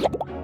you